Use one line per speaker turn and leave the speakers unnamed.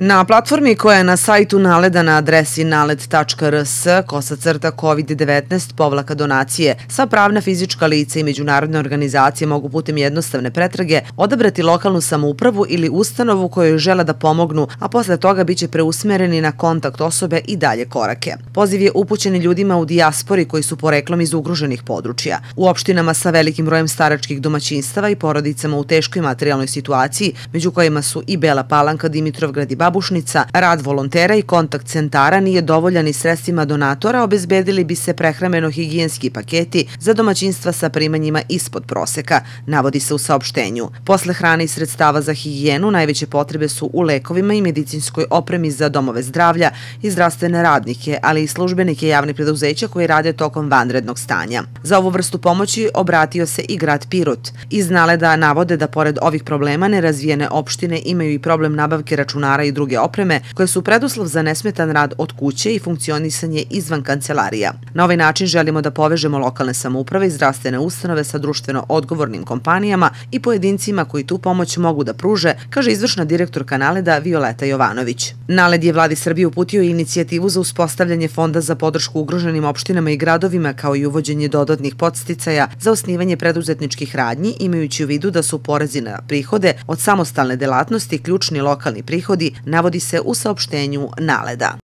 Na platformi koja je na sajtu naleda na adresi naled.rs kosa crta COVID-19 povlaka donacije, sva pravna fizička lica i međunarodne organizacije mogu putem jednostavne pretrage odabrati lokalnu samoupravu ili ustanovu koju žele da pomognu, a posle toga biće preusmereni na kontakt osobe i dalje korake. Poziv je upućen ljudima u dijaspori koji su poreklom iz ugruženih područja. U opštinama sa velikim brojem staračkih domaćinstava i porodicama u teškoj materijalnoj situaciji, među kojima su i Bela Palanka, Dimitrovgrad i Babušnica, rad volontera i kontakt centara nije dovoljan i sredstvima donatora, obezbedili bi se prehrameno-higijenski paketi za domaćinstva sa primanjima ispod proseka, navodi se u saopštenju. Posle hrane i sredstava za higijenu, najveće potrebe su u lekovima i medicinskoj opremi za domove zdravlja i zdravstvene radnike, ali i službenike javnih preduzeća koji rade tokom vanrednog stanja. Za ovu vrstu pomoći obratio se i grad Pirot. Iz naleda navode da pored ovih problema nerazvijene opštine imaju i problem nabavke računara i druge opreme koje su preduslov za nesmetan rad od kuće i funkcionisanje izvan kancelarija. Na ovaj način želimo da povežemo lokalne samouprave i zdravstvene ustanove sa društveno odgovornim kompanijama i pojedincima koji tu pomoć mogu da pruže, kaže izvršna direktorka Naleda Violeta Jovanović. Naled je vladi Srbije uputio inicijativu za uspostavljanje fonda za podršku ugroženim opštinama i gradovima kao i uvođenje dodatnih podsticaja za osnivanje preduzetničkih radnji imajući u vidu da su porezi na prihode od samostalne delatnosti ključni lokalni prihodi navodi se u saopštenju Naleda.